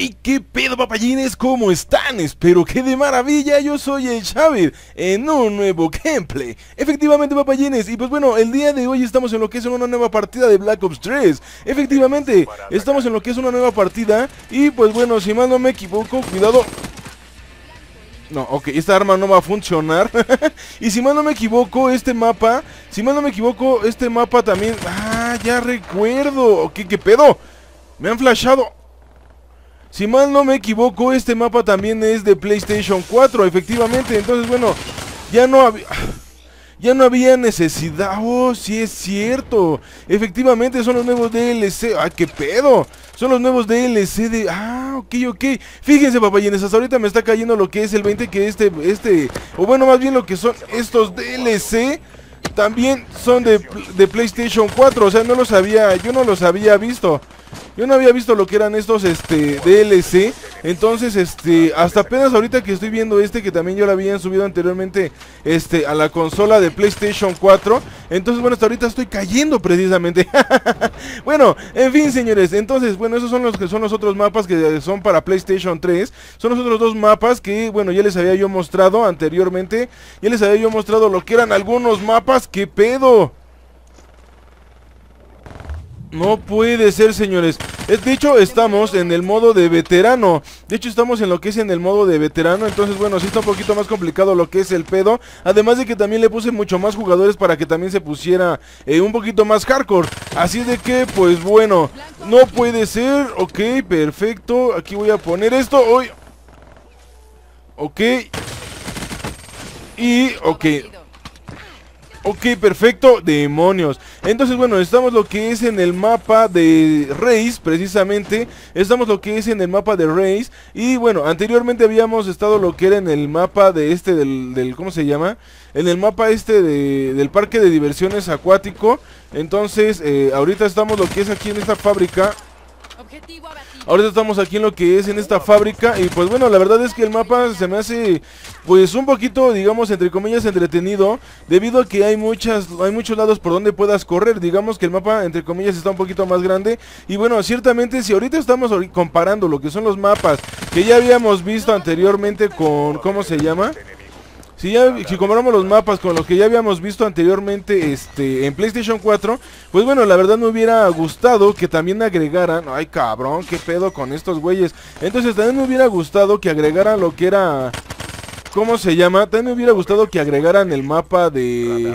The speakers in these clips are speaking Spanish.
¡Hey! ¿Qué pedo papayines? ¿Cómo están? Espero que de maravilla, yo soy el Xavi en un nuevo gameplay. Efectivamente papayines, y pues bueno, el día de hoy estamos en lo que es una nueva partida de Black Ops 3 Efectivamente, estamos en lo que es una nueva partida. Y pues bueno, si mal no me equivoco, cuidado. No, ok, esta arma no va a funcionar. Y si mal no me equivoco, este mapa Si mal no me equivoco, este mapa también. Ah, ya recuerdo. Ok, ¿qué pedo? Me han flashado si mal no me equivoco, este mapa también es de PlayStation 4, efectivamente. Entonces, bueno, ya no había... Ya no había necesidad. Oh, sí es cierto. Efectivamente son los nuevos DLC. ¡Ay, qué pedo! Son los nuevos DLC de... Ah, ok, ok. Fíjense, papayines, hasta ahorita me está cayendo lo que es el 20, que este... este O bueno, más bien lo que son estos DLC también son de, de PlayStation 4. O sea, no los había... Yo no los había visto. Yo no había visto lo que eran estos este DLC. Entonces, este, hasta apenas ahorita que estoy viendo este, que también yo lo habían subido anteriormente este, a la consola de PlayStation 4. Entonces, bueno, hasta ahorita estoy cayendo precisamente. bueno, en fin, señores. Entonces, bueno, esos son los que son los otros mapas que son para PlayStation 3. Son los otros dos mapas que, bueno, ya les había yo mostrado anteriormente. Ya les había yo mostrado lo que eran algunos mapas. ¿Qué pedo? No puede ser, señores. De hecho, estamos en el modo de veterano. De hecho, estamos en lo que es en el modo de veterano. Entonces, bueno, sí está un poquito más complicado lo que es el pedo. Además de que también le puse mucho más jugadores para que también se pusiera eh, un poquito más hardcore. Así de que, pues bueno, no puede ser. Ok, perfecto. Aquí voy a poner esto. Hoy. Ok. Y, ok. Ok, perfecto, demonios. Entonces, bueno, estamos lo que es en el mapa de Race, precisamente. Estamos lo que es en el mapa de Race Y bueno, anteriormente habíamos estado lo que era en el mapa de este, del, ¿cómo se llama? En el mapa este del parque de diversiones acuático. Entonces, eh, ahorita estamos lo que es aquí en esta fábrica Ahorita estamos aquí en lo que es en esta fábrica y pues bueno, la verdad es que el mapa se me hace pues un poquito, digamos, entre comillas, entretenido debido a que hay muchas hay muchos lados por donde puedas correr. Digamos que el mapa entre comillas está un poquito más grande y bueno, ciertamente si ahorita estamos comparando lo que son los mapas que ya habíamos visto anteriormente con ¿cómo se llama? Si, ya, si comparamos los mapas con los que ya habíamos visto anteriormente este, en PlayStation 4, pues bueno, la verdad me hubiera gustado que también agregaran, ay cabrón, qué pedo con estos güeyes. Entonces también me hubiera gustado que agregaran lo que era, ¿cómo se llama? También me hubiera gustado que agregaran el mapa de...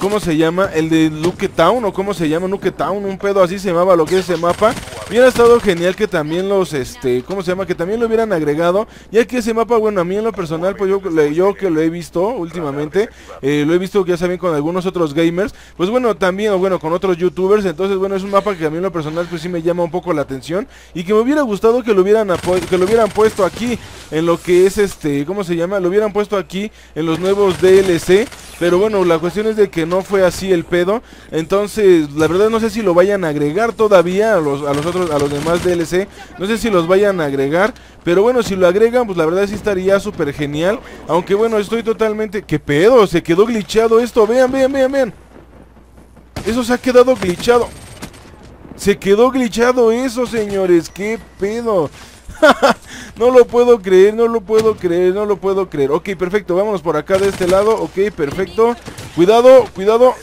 ¿Cómo se llama? El de Luke Town o cómo se llama Luke Town, un pedo así se llamaba lo que es ese mapa. Hubiera estado genial que también los, este, ¿cómo se llama? Que también lo hubieran agregado. Ya que ese mapa, bueno, a mí en lo personal, pues yo, yo que lo he visto últimamente, eh, lo he visto ya saben con algunos otros gamers, pues bueno, también, o bueno, con otros youtubers. Entonces, bueno, es un mapa que a mí en lo personal, pues sí me llama un poco la atención. Y que me hubiera gustado que lo hubieran, que lo hubieran puesto aquí en lo que es, este, ¿cómo se llama? Lo hubieran puesto aquí en los nuevos DLC. Pero bueno, la cuestión es de que no fue así el pedo. Entonces, la verdad no sé si lo vayan a agregar todavía a los, a los a los demás DLC. No sé si los vayan a agregar. Pero bueno, si lo agregan, pues la verdad sí estaría súper genial. Aunque bueno, estoy totalmente... ¿Qué pedo? Se quedó glitchado esto. Vean, vean, vean, vean. Eso se ha quedado glitchado. Se quedó glitchado eso, señores. ¿Qué pedo? no lo puedo creer, no lo puedo creer, no lo puedo creer. Ok, perfecto, vámonos por acá de este lado. Ok, perfecto. Cuidado, cuidado.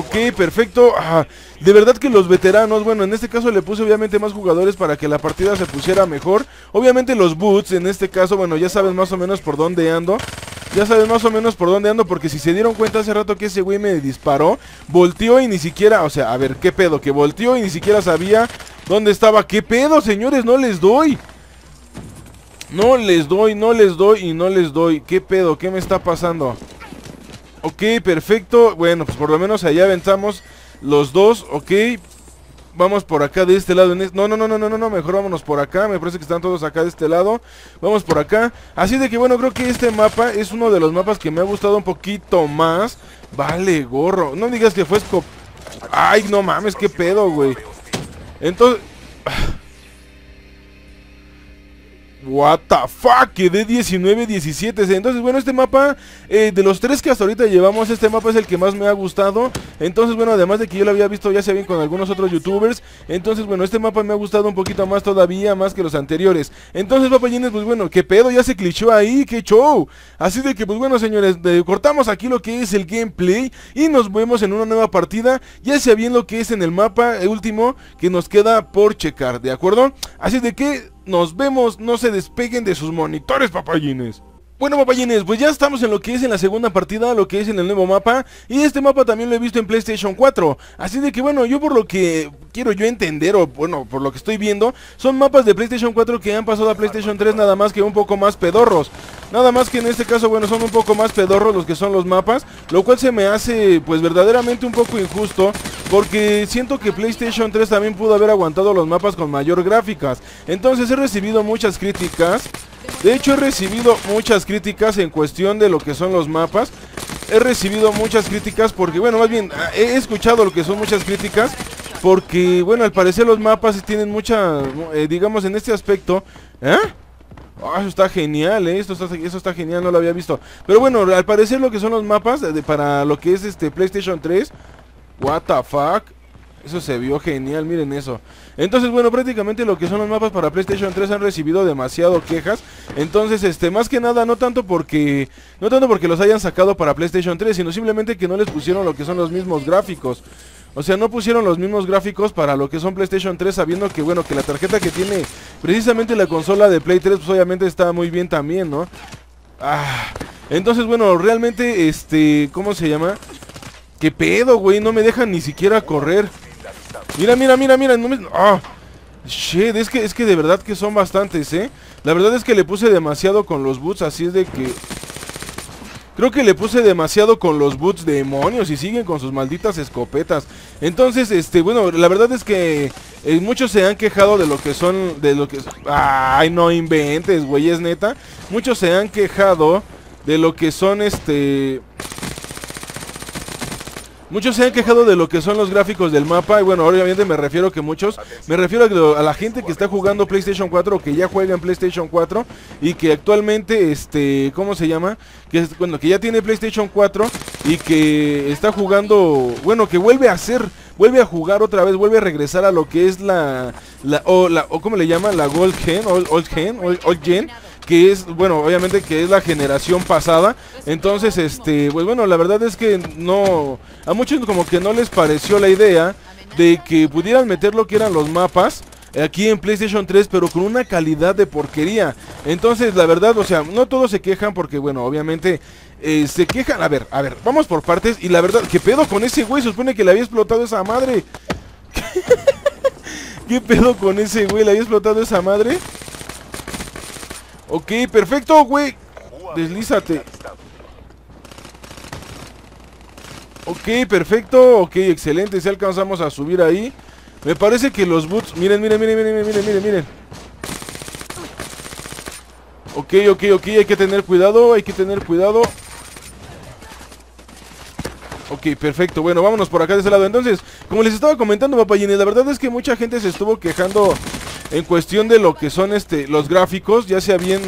Ok, perfecto. Ah, de verdad que los veteranos, bueno, en este caso le puse obviamente más jugadores para que la partida se pusiera mejor. Obviamente los boots, en este caso, bueno, ya saben más o menos por dónde ando. Ya saben más o menos por dónde ando, porque si se dieron cuenta hace rato que ese güey me disparó, volteó y ni siquiera, o sea, a ver, ¿qué pedo? Que volteó y ni siquiera sabía dónde estaba. ¿Qué pedo, señores? No les doy. No les doy, no les doy y no les doy. ¿Qué pedo? ¿Qué me está pasando? Ok, perfecto. Bueno, pues por lo menos allá aventamos los dos, ok. Vamos por acá de este lado. No, no, no, no, no, no, mejor vámonos por acá. Me parece que están todos acá de este lado. Vamos por acá. Así de que bueno, creo que este mapa es uno de los mapas que me ha gustado un poquito más. Vale, gorro. No digas que fue escop... Ay, no mames, qué pedo, güey. Entonces... What the fuck, quedé 19-17 Entonces bueno, este mapa, eh, de los tres que hasta ahorita llevamos Este mapa es el que más me ha gustado Entonces bueno, además de que yo lo había visto ya sea bien con algunos otros youtubers Entonces bueno, este mapa me ha gustado un poquito más todavía Más que los anteriores Entonces papayines, pues bueno, qué pedo, ya se clichó ahí Qué show Así de que pues bueno señores, cortamos aquí lo que es el gameplay Y nos vemos en una nueva partida Ya sea bien lo que es en el mapa el último que nos queda por checar, ¿de acuerdo? Así de que nos vemos, no se despeguen de sus monitores, papayines. Bueno papayines, pues ya estamos en lo que es en la segunda partida, lo que es en el nuevo mapa Y este mapa también lo he visto en PlayStation 4 Así de que bueno, yo por lo que quiero yo entender, o bueno, por lo que estoy viendo Son mapas de PlayStation 4 que han pasado a PlayStation 3 nada más que un poco más pedorros Nada más que en este caso, bueno, son un poco más pedorros los que son los mapas Lo cual se me hace, pues verdaderamente un poco injusto Porque siento que PlayStation 3 también pudo haber aguantado los mapas con mayor gráficas Entonces he recibido muchas críticas de hecho he recibido muchas críticas en cuestión de lo que son los mapas. He recibido muchas críticas porque, bueno, más bien, ah, he escuchado lo que son muchas críticas. Porque, bueno, al parecer los mapas tienen mucha, eh, digamos, en este aspecto... ¿Eh? Ah, eso está genial, ¿eh? Esto está, eso está genial, no lo había visto. Pero bueno, al parecer lo que son los mapas para lo que es este PlayStation 3... What the fuck? Eso se vio genial, miren eso. Entonces, bueno, prácticamente lo que son los mapas para PlayStation 3 han recibido demasiado quejas. Entonces, este, más que nada, no tanto porque no tanto porque los hayan sacado para PlayStation 3, sino simplemente que no les pusieron lo que son los mismos gráficos. O sea, no pusieron los mismos gráficos para lo que son PlayStation 3, sabiendo que, bueno, que la tarjeta que tiene precisamente la consola de Play 3, pues obviamente está muy bien también, ¿no? Ah, entonces, bueno, realmente, este, ¿cómo se llama? ¿Qué pedo, güey? No me dejan ni siquiera correr. Mira, mira, mira, mira. No me... ¡Ah! Shit, es que, es que de verdad que son bastantes, ¿eh? La verdad es que le puse demasiado con los boots, así es de que... Creo que le puse demasiado con los boots demonios y siguen con sus malditas escopetas. Entonces, este, bueno, la verdad es que eh, muchos se han quejado de lo que son, de lo que... Ay, no inventes, güey, es neta. Muchos se han quejado de lo que son, este... Muchos se han quejado de lo que son los gráficos del mapa y bueno, obviamente me refiero que muchos, me refiero a, la gente que está jugando PlayStation 4 o que ya juega en PlayStation 4 y que actualmente, este, ¿cómo se llama? Que bueno, que ya tiene PlayStation 4 y que está jugando, bueno, que vuelve a hacer, vuelve a jugar otra vez, vuelve a regresar a lo que es la, o la, o ¿cómo le llama? La Gold Gen, Old, old Gen, old Gen que es, bueno, obviamente que es la generación pasada. Entonces, este, pues bueno, la verdad es que no, a muchos como que no les pareció la idea de que pudieran meter lo que eran los mapas aquí en PlayStation 3, pero con una calidad de porquería. Entonces, la verdad, o sea, no todos se quejan porque, bueno, obviamente eh, se quejan. A ver, a ver, vamos por partes. Y la verdad, ¿qué pedo con ese güey? Supone que le había explotado esa madre. ¿Qué pedo con ese güey? ¿Le había explotado esa madre? Ok, perfecto, güey. Deslízate. Ok, perfecto. Ok, excelente. Si alcanzamos a subir ahí. Me parece que los boots... Miren, miren, miren, miren, miren, miren, miren. Ok, ok, ok. Hay que tener cuidado. Hay que tener cuidado. Ok, perfecto. Bueno, vámonos por acá de ese lado. Entonces, como les estaba comentando, papayines, la verdad es que mucha gente se estuvo quejando en cuestión de lo que son este los gráficos, ya sea bien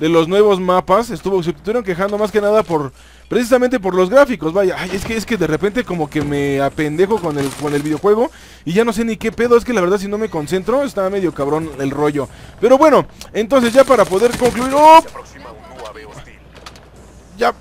de los nuevos mapas, estuvo se estuvieron quejando más que nada por precisamente por los gráficos, vaya, ay, es que es que de repente como que me apendejo con el con el videojuego y ya no sé ni qué pedo, es que la verdad si no me concentro está medio cabrón el rollo. Pero bueno, entonces ya para poder concluir, ¡oh! Ya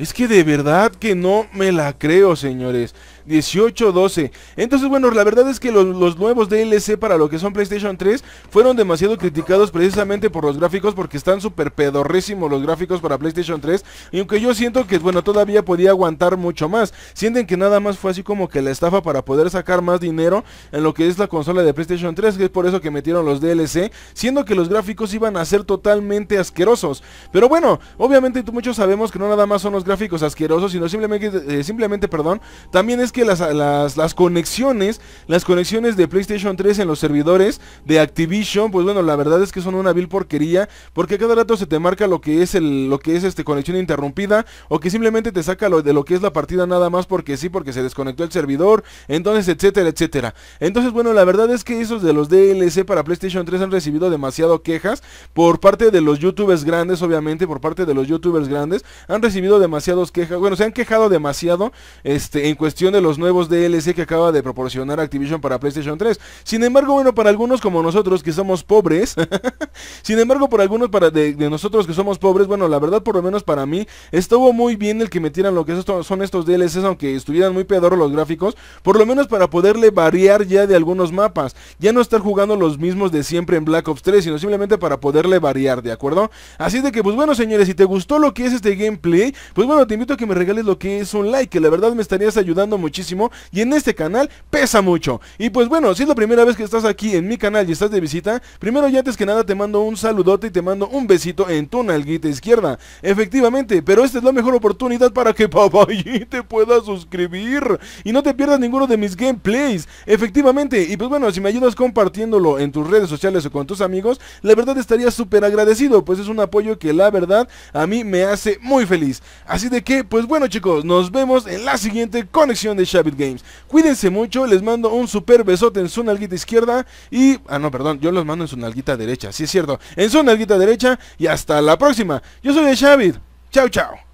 es que de verdad que no me la creo, señores. 18-12. Entonces, bueno, la verdad es que los, nuevos DLC para lo que son PlayStation 3 fueron demasiado criticados precisamente por los gráficos porque están súper pedorrísimos los gráficos para PlayStation 3. Y aunque yo siento que, bueno, todavía podía aguantar mucho más. Sienten que nada más fue así como que la estafa para poder sacar más dinero en lo que es la consola de PlayStation 3, que es por eso que metieron los DLC, siendo que los gráficos iban a ser totalmente asquerosos. Pero bueno, obviamente muchos sabemos que no nada más son los gráficos asquerosos, sino simplemente, eh, simplemente perdón, también es que que las, las, las conexiones, las conexiones de PlayStation 3 en los servidores de Activision, pues bueno, la verdad es que son una vil porquería, porque cada rato se te marca lo que es el, lo que es este conexión interrumpida, o que simplemente te saca lo de lo que es la partida nada más porque sí, porque se desconectó el servidor, entonces etcétera, etcétera. Entonces bueno, la verdad es que esos de los DLC para PlayStation 3 han recibido demasiado quejas por parte de los youtubers grandes, obviamente, por parte de los youtubers grandes, han recibido demasiados quejas, bueno, se han quejado demasiado este, en cuestión de los nuevos DLC que acaba de proporcionar Activision para PlayStation 3. Sin embargo, bueno, para algunos como nosotros que somos pobres, sin embargo, por algunos para de, nosotros que somos pobres, bueno, la verdad por lo menos para mí, estuvo muy bien el que metieran lo que son estos DLCs, aunque estuvieran muy pedorros los gráficos, por lo menos para poderle variar ya de algunos mapas, ya no estar jugando los mismos de siempre en Black Ops 3, sino simplemente para poderle variar, ¿de acuerdo? Así de que, pues bueno, señores, si te gustó lo que es este gameplay, pues bueno, te invito a que me regales lo que es un like, que la verdad me estarías ayudando muchísimo y en este canal pesa mucho. Y pues bueno, si es la primera vez que estás aquí en mi canal y estás de visita, primero y antes que nada te mando un saludote y te mando un besito en tu nalguita izquierda. Efectivamente, pero esta es la mejor oportunidad para que papayí te pueda suscribir y no te pierdas ninguno de mis gameplays. Efectivamente, y pues bueno, si me ayudas compartiéndolo en tus redes sociales o con tus amigos, la verdad estaría súper agradecido, pues es un apoyo que la verdad a mí me hace muy feliz. Así de que, pues bueno chicos, nos vemos en la siguiente conexión de Shabit Games. Cuídense mucho, les mando un super besote en su nalguita izquierda y... Ah, no, perdón, yo los mando en su nalguita derecha, sí es cierto, en su nalguita derecha y hasta la próxima. Yo soy de Shabit. Chao, chao.